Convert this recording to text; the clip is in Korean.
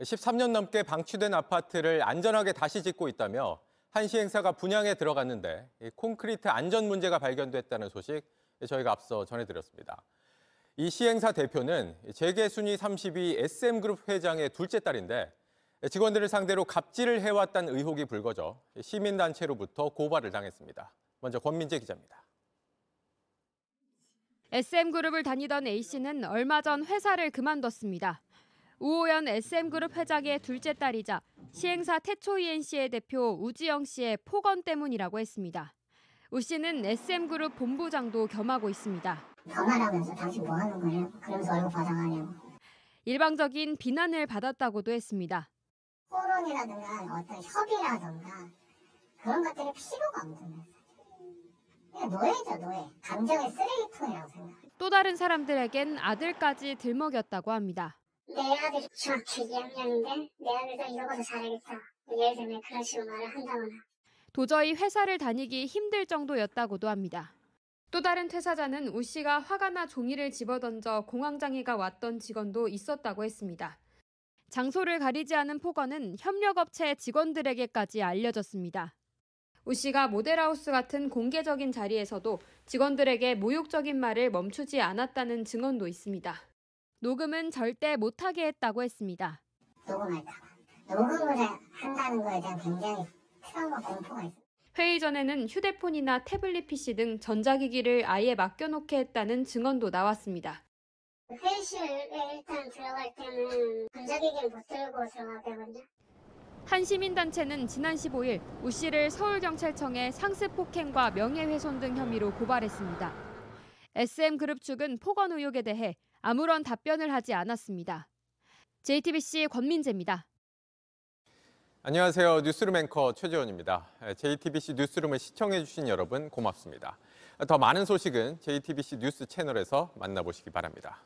13년 넘게 방치된 아파트를 안전하게 다시 짓고 있다며 한 시 행사가 분양에 들어갔는데 이 콘크리트 안전 문제가 발견됐다는 소식 저희가 앞서 전해드렸습니다. 이 시행사 대표는 재계 순위 30위 SM그룹 회장의 둘째 딸인데 직원들을 상대로 갑질을 해왔다는 의혹이 불거져 시민단체로부터 고발을 당했습니다. 먼저 권민재 기자입니다. SM그룹을 다니던 A씨는 얼마 전 회사를 그만뒀습니다. 우호연 SM그룹 회장의 둘째 딸이자 시행사 태초 ENC의 대표 우지영 씨의 폭언 때문이라고 했습니다. 우 씨는 SM그룹 본부장도 겸하고 있습니다. 전화하면서 당신 뭐 하는 거냐? 그러면서 얼굴 바상하냐고. 일방적인 비난을 받았다고도 했습니다. 토론이라든가 어떤 협의라든가 그런 것들이 필요가 없는 거예요. 노예죠, 노예. 감정의 쓰레기통이라고 생각해요. 또 다른 사람들에겐 아들까지 들먹였다고 합니다. 내 아들이 중학교 2학년인데 내 아들도 이러고서 잘하겠어. 예를 들면 그런 식으로 말을 한다거나. 도저히 회사를 다니기 힘들 정도였다고도 합니다. 또 다른 퇴사자는 우 씨가 화가 나 종이를 집어던져 공황장애가 왔던 직원도 있었다고 했습니다. 장소를 가리지 않은 폭언은 협력업체 직원들에게까지 알려졌습니다. 우 씨가 모델하우스 같은 공개적인 자리에서도 직원들에게 모욕적인 말을 멈추지 않았다는 증언도 있습니다. 녹음은 절대 못하게 했다고 했습니다. 녹음할까봐. 녹음을 해- 한다는 거에 대한 굉장히 트라우마 공포가 있어요. 회의 전에는 휴대폰이나 태블릿 PC 등 전자기기를 아예 맡겨놓게 했다는 증언도 나왔습니다. 회의실에 일단 들어갈 때는 전자기기를 못 들고 들어가거든요. 한 시민단체는 지난 15일 우 씨를 서울경찰청에 상습폭행과 명예훼손 등 혐의로 고발했습니다. SM그룹 측은 폭언 의혹에 대해 아무런 답변을 하지 않았습니다. JTBC 권민재입니다. 안녕하세요. 뉴스룸 앵커 최재원입니다. JTBC 뉴스룸을 시청해주신 여러분 고맙습니다. 더 많은 소식은 JTBC 뉴스 채널에서 만나보시기 바랍니다.